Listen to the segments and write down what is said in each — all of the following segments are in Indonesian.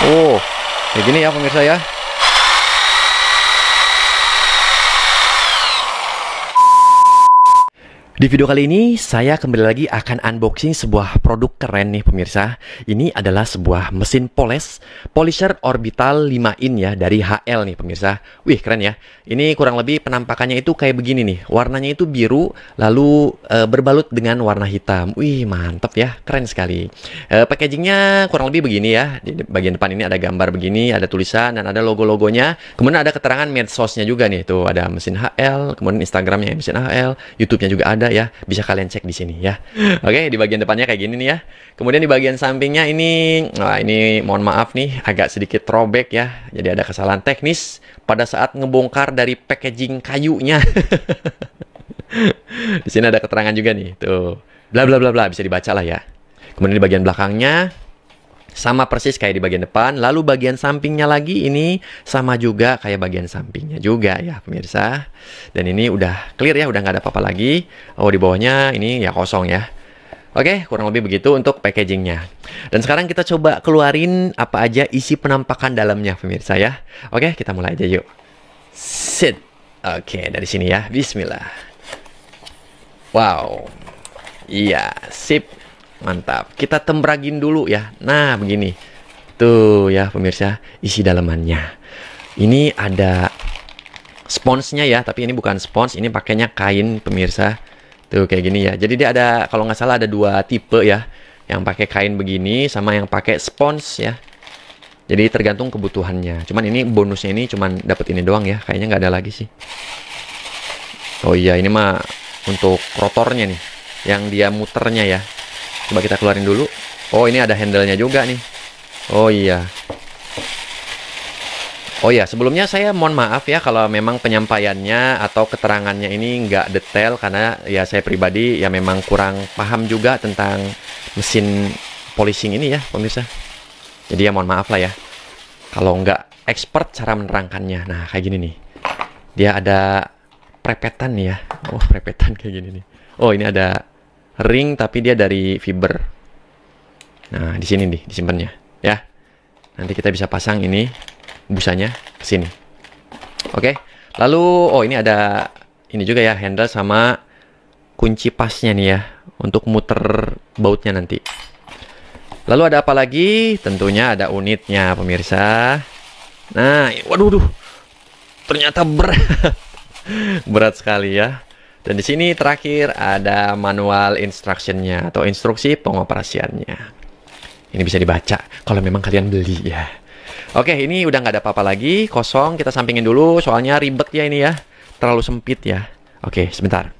Oh, kayak gini ya pemirsa ya. Di video kali ini saya kembali lagi akan unboxing sebuah produk keren nih pemirsa. Ini adalah sebuah mesin poles Polisher Orbital 5 in ya dari HL nih pemirsa. Wih keren ya. Ini kurang lebih penampakannya itu kayak begini nih. Warnanya itu biru lalu e, berbalut dengan warna hitam. Wih mantap ya, keren sekali. E, packagingnya kurang lebih begini ya. Di bagian depan ini ada gambar begini, ada tulisan dan ada logo-logonya. Kemudian ada keterangan medsosnya juga nih. Tuh ada mesin HL, kemudian Instagramnya mesin HL, YouTube-nya juga ada ya. Bisa kalian cek di sini ya. Oke, di bagian depannya kayak gini nih ya. Kemudian di bagian sampingnya ini, wah ini mohon maaf nih, agak sedikit throwback ya. Jadi ada kesalahan teknis pada saat ngebongkar dari packaging kayunya. di sini ada keterangan juga nih, tuh. Bla bla bla bla bisa dibaca lah ya. Kemudian di bagian belakangnya sama persis kayak di bagian depan, lalu bagian sampingnya lagi ini sama juga kayak bagian sampingnya juga ya pemirsa. Dan ini udah clear ya, udah nggak ada apa-apa lagi. Oh di bawahnya ini ya kosong ya. Oke, kurang lebih begitu untuk packagingnya. Dan sekarang kita coba keluarin apa aja isi penampakan dalamnya pemirsa ya. Oke, kita mulai aja yuk. Sit. Oke, dari sini ya. Bismillah. Wow. Iya, sip. Mantap. Kita tembragin dulu ya. Nah, begini. Tuh ya pemirsa, isi dalamannya. Ini ada sponsnya ya, tapi ini bukan spons, ini pakainya kain pemirsa. Tuh kayak gini ya. Jadi dia ada kalau nggak salah ada dua tipe ya. Yang pakai kain begini sama yang pakai spons ya. Jadi tergantung kebutuhannya. Cuman ini bonusnya ini cuman dapat ini doang ya. Kayaknya nggak ada lagi sih. Oh iya, ini mah untuk rotornya nih. Yang dia muternya ya. Coba kita keluarin dulu. Oh, ini ada handle-nya juga nih. Oh iya. Oh ya, sebelumnya saya mohon maaf ya kalau memang penyampaiannya atau keterangannya ini nggak detail karena ya saya pribadi ya memang kurang paham juga tentang mesin polishing ini ya pemirsa. Jadi ya mohon maaf lah ya kalau nggak expert cara menerangkannya. Nah kayak gini nih, dia ada prepetan nih ya. Oh prepetan kayak gini nih. Oh ini ada ring tapi dia dari fiber. Nah di sini nih disimpannya ya. Nanti kita bisa pasang ini busanya ke sini. Oke. Lalu oh ini ada ini juga ya handle sama kunci pasnya nih ya untuk muter bautnya nanti. Lalu ada apa lagi? Tentunya ada unitnya pemirsa. Nah, waduh, duh. ternyata berat, berat sekali ya. Dan di sini terakhir ada manual instructionnya atau instruksi pengoperasiannya. Ini bisa dibaca kalau memang kalian beli ya. Oke, ini udah nggak ada apa-apa lagi, kosong. Kita sampingin dulu, soalnya ribet ya ini ya. Terlalu sempit ya. Oke, sebentar.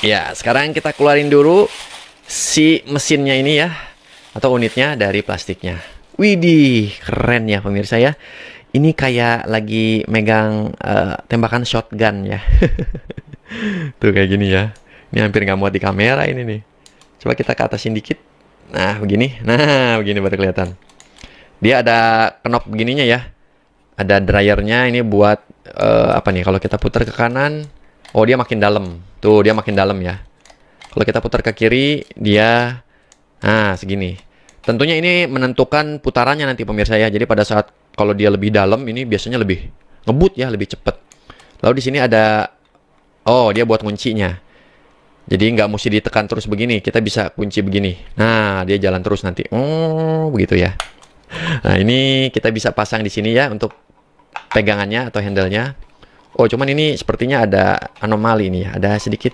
Ya, sekarang kita keluarin dulu si mesinnya ini ya. Atau unitnya dari plastiknya. Widih, keren ya pemirsa ya. Ini kayak lagi megang uh, tembakan shotgun ya. Tuh kayak gini ya. Ini hampir nggak muat di kamera ini nih. Coba kita ke atasin dikit. Nah, begini. Nah, begini baru kelihatan. Dia ada knop begininya ya. Ada dryernya ini buat uh, apa nih? Kalau kita putar ke kanan, oh dia makin dalam. Tuh, dia makin dalam ya. Kalau kita putar ke kiri, dia nah segini. Tentunya ini menentukan putarannya nanti pemirsa ya. Jadi pada saat kalau dia lebih dalam ini biasanya lebih ngebut ya, lebih cepet. Lalu di sini ada oh, dia buat kuncinya. Jadi nggak mesti ditekan terus begini, kita bisa kunci begini. Nah, dia jalan terus nanti. Oh, begitu ya. Nah, ini kita bisa pasang di sini ya untuk pegangannya atau handle-nya. Oh, cuman ini sepertinya ada anomali nih, ada sedikit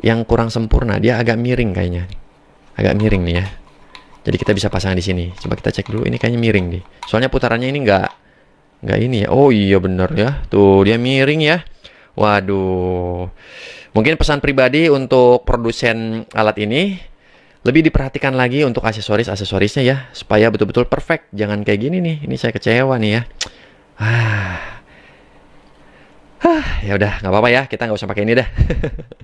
yang kurang sempurna. Dia agak miring kayaknya. Agak miring nih ya. Jadi kita bisa pasang di sini. Coba kita cek dulu. Ini kayaknya miring nih. Soalnya putarannya ini nggak nggak ini ya. Oh iya bener ya. Tuh dia miring ya. Waduh. Mungkin pesan pribadi untuk produsen alat ini lebih diperhatikan lagi untuk aksesoris-aksesorisnya ya supaya betul-betul perfect. Jangan kayak gini nih. Ini saya kecewa nih ya. Ah. Ah, ya udah nggak apa-apa ya. Kita nggak usah pakai ini dah.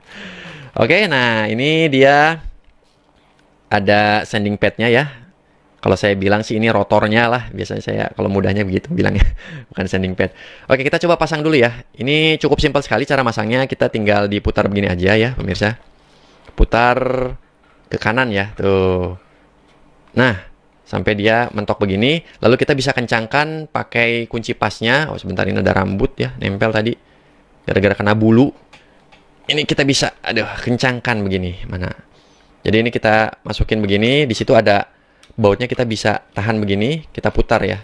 Oke, nah ini dia ada sanding padnya ya. Kalau saya bilang sih ini rotornya lah. Biasanya saya kalau mudahnya begitu bilangnya. Bukan sanding pad. Oke kita coba pasang dulu ya. Ini cukup simpel sekali cara masangnya. Kita tinggal diputar begini aja ya pemirsa. Putar ke kanan ya. Tuh. Nah, sampai dia mentok begini, lalu kita bisa kencangkan pakai kunci pasnya. Oh, sebentar ini ada rambut ya, nempel tadi. Gara-gara kena bulu. Ini kita bisa, aduh, kencangkan begini. Mana? Jadi ini kita masukin begini, di situ ada bautnya kita bisa tahan begini, kita putar ya.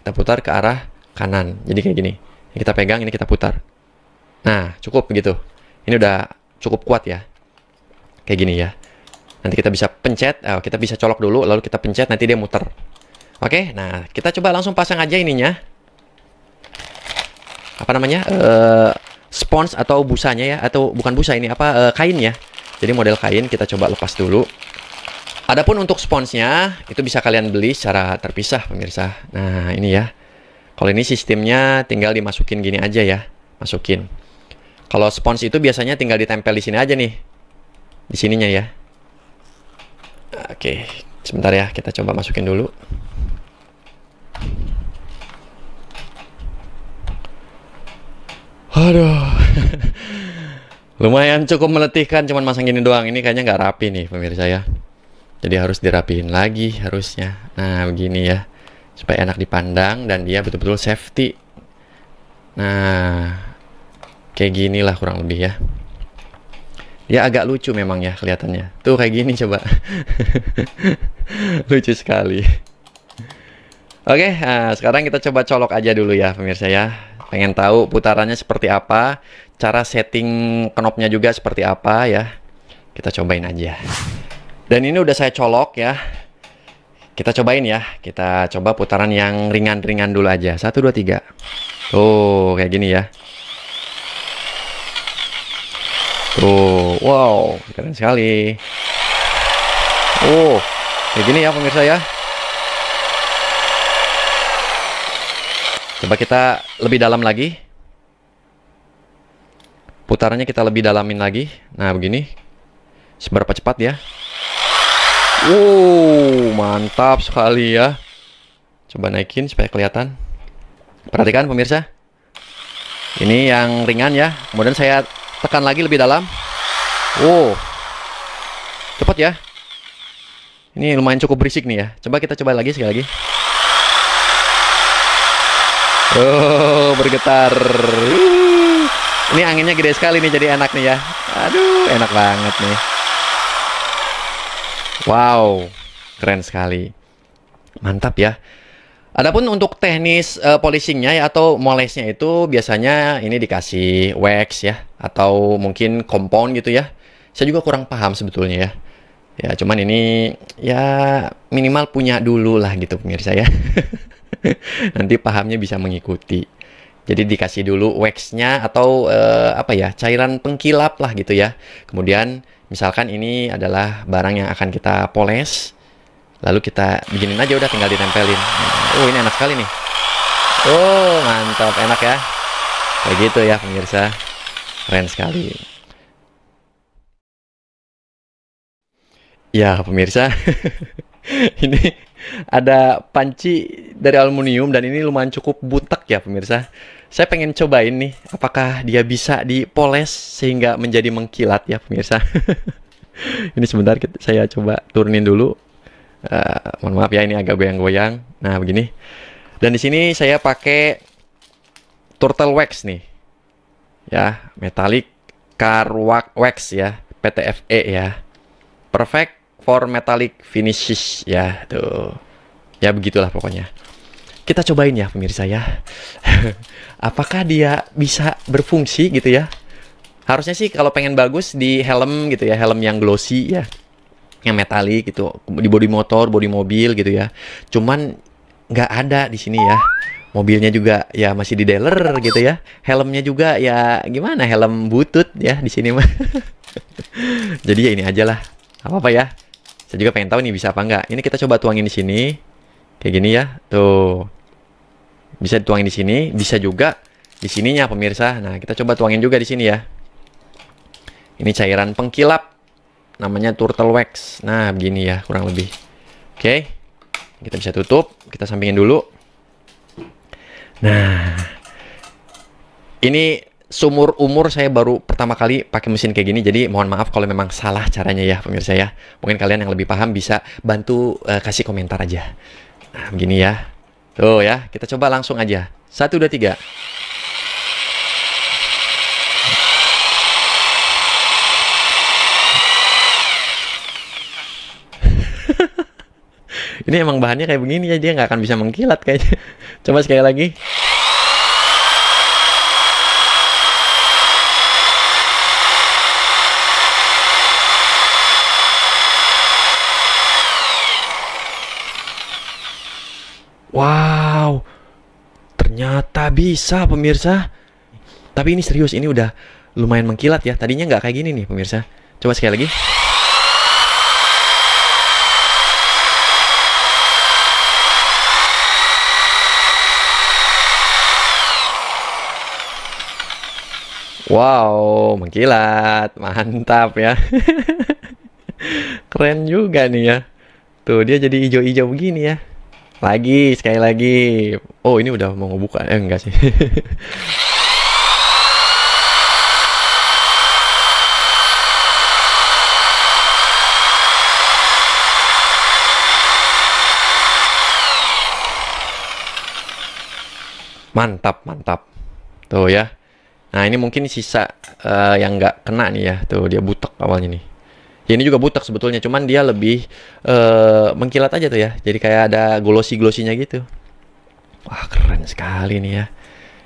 Kita putar ke arah kanan. Jadi kayak gini. Ini kita pegang, ini kita putar. Nah, cukup begitu. Ini udah cukup kuat ya. Kayak gini ya. Nanti kita bisa pencet, oh, kita bisa colok dulu, lalu kita pencet, nanti dia muter. Oke, nah kita coba langsung pasang aja ininya. Apa namanya? Uh, spons atau busanya ya, atau bukan busa ini apa? Uh, kain ya. Jadi model kain kita coba lepas dulu. Adapun untuk sponsnya itu bisa kalian beli secara terpisah pemirsa. Nah ini ya. Kalau ini sistemnya tinggal dimasukin gini aja ya, masukin. Kalau spons itu biasanya tinggal ditempel di sini aja nih, di sininya ya. Oke, sebentar ya, kita coba masukin dulu. Aduh, lumayan cukup meletihkan, cuman masang gini doang. Ini kayaknya nggak rapi nih pemirsa ya. Jadi harus dirapihin lagi harusnya. Nah begini ya, supaya enak dipandang dan dia betul-betul safety. Nah, kayak gini lah kurang lebih ya. Ya agak lucu memang ya kelihatannya. Tuh kayak gini coba. lucu sekali. Oke, nah sekarang kita coba colok aja dulu ya pemirsa ya. Pengen tahu putarannya seperti apa, cara setting knopnya juga seperti apa ya. Kita cobain aja. Dan ini udah saya colok ya. Kita cobain ya. Kita coba putaran yang ringan-ringan dulu aja. Satu, dua, tiga. Tuh, kayak gini ya. Tuh, wow, keren sekali. Oh, kayak gini ya pemirsa ya. Coba kita lebih dalam lagi. Putarannya kita lebih dalamin lagi. Nah, begini. Seberapa cepat ya? Wow, mantap sekali ya. Coba naikin supaya kelihatan. Perhatikan pemirsa. Ini yang ringan ya. Kemudian saya tekan lagi lebih dalam wow cepat ya ini lumayan cukup berisik nih ya coba kita coba lagi sekali lagi oh bergetar ini anginnya gede sekali nih jadi enak nih ya aduh enak banget nih wow keren sekali mantap ya Adapun untuk teknis uh, polishingnya ya atau molesnya itu biasanya ini dikasih wax ya atau mungkin compound gitu ya. Saya juga kurang paham sebetulnya ya. Ya cuman ini ya minimal punya dulu lah gitu pemirsa ya. Nanti pahamnya bisa mengikuti. Jadi dikasih dulu waxnya atau uh, apa ya cairan pengkilap lah gitu ya. Kemudian misalkan ini adalah barang yang akan kita poles lalu kita beginin aja udah tinggal ditempelin. Oh ini enak sekali nih. Oh mantap enak ya. Kayak gitu ya pemirsa. Keren sekali. Ya pemirsa ini ada panci dari aluminium dan ini lumayan cukup butek ya pemirsa. Saya pengen cobain nih apakah dia bisa dipoles sehingga menjadi mengkilat ya pemirsa? Ini sebentar saya coba turunin dulu. Uh, mohon maaf ya ini agak goyang-goyang. Nah begini. Dan di sini saya pakai turtle wax nih, ya metallic car wax ya, PTFE ya, perfect for metallic finishes ya tuh. Ya begitulah pokoknya. Kita cobain ya pemirsa ya. Apakah dia bisa berfungsi gitu ya? Harusnya sih kalau pengen bagus di helm gitu ya, helm yang glossy ya yang metalik gitu di bodi motor, bodi mobil gitu ya. Cuman nggak ada di sini ya. Mobilnya juga ya masih di dealer gitu ya. Helmnya juga ya gimana helm butut ya di sini mah. Jadi ya ini aja lah. Apa apa ya. Saya juga pengen tahu nih bisa apa enggak. Ini kita coba tuangin di sini. Kayak gini ya. Tuh. Bisa dituangin di sini, bisa juga di sininya pemirsa. Nah, kita coba tuangin juga di sini ya. Ini cairan pengkilap namanya turtle wax. Nah, begini ya kurang lebih. Oke. Kita bisa tutup, kita sampingin dulu. Nah, ini Sumur umur saya baru pertama kali pakai mesin kayak gini, jadi mohon maaf kalau memang salah caranya ya pemirsa ya. Mungkin kalian yang lebih paham bisa bantu uh, kasih komentar aja. Nah, begini ya. Tuh ya, kita coba langsung aja. Satu, dua, tiga. Ini emang bahannya kayak begini ya, dia nggak akan bisa mengkilat kayaknya. Coba sekali lagi. Wow, ternyata bisa pemirsa. Tapi ini serius, ini udah lumayan mengkilat ya. Tadinya nggak kayak gini nih pemirsa. Coba sekali lagi. Wow, mengkilat. Mantap ya. Keren juga nih ya. Tuh, dia jadi hijau-hijau begini ya. Lagi, sekali lagi. Oh, ini udah mau ngebuka. Eh, enggak sih. mantap, mantap. Tuh ya. Nah, ini mungkin sisa uh, yang nggak kena nih ya. Tuh, dia butek awalnya nih. Ya, ini juga butek sebetulnya, cuman dia lebih uh, mengkilat aja tuh ya. Jadi kayak ada glossy-glossinya gitu. Wah, keren sekali nih ya.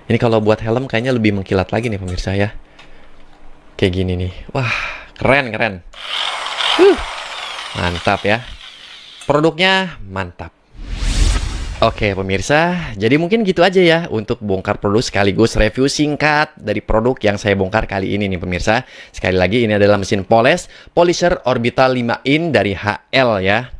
Ini kalau buat helm kayaknya lebih mengkilat lagi nih pemirsa ya. Kayak gini nih. Wah, keren keren. Uh, mantap ya. Produknya mantap. Oke pemirsa, jadi mungkin gitu aja ya untuk bongkar produk sekaligus review singkat dari produk yang saya bongkar kali ini nih pemirsa. Sekali lagi ini adalah mesin poles Polisher Orbital 5 in dari HL ya.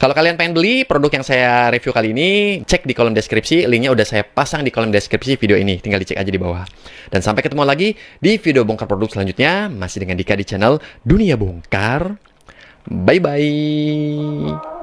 Kalau kalian pengen beli produk yang saya review kali ini, cek di kolom deskripsi, linknya udah saya pasang di kolom deskripsi video ini, tinggal dicek aja di bawah. Dan sampai ketemu lagi di video bongkar produk selanjutnya, masih dengan Dika di channel Dunia Bongkar. Bye-bye.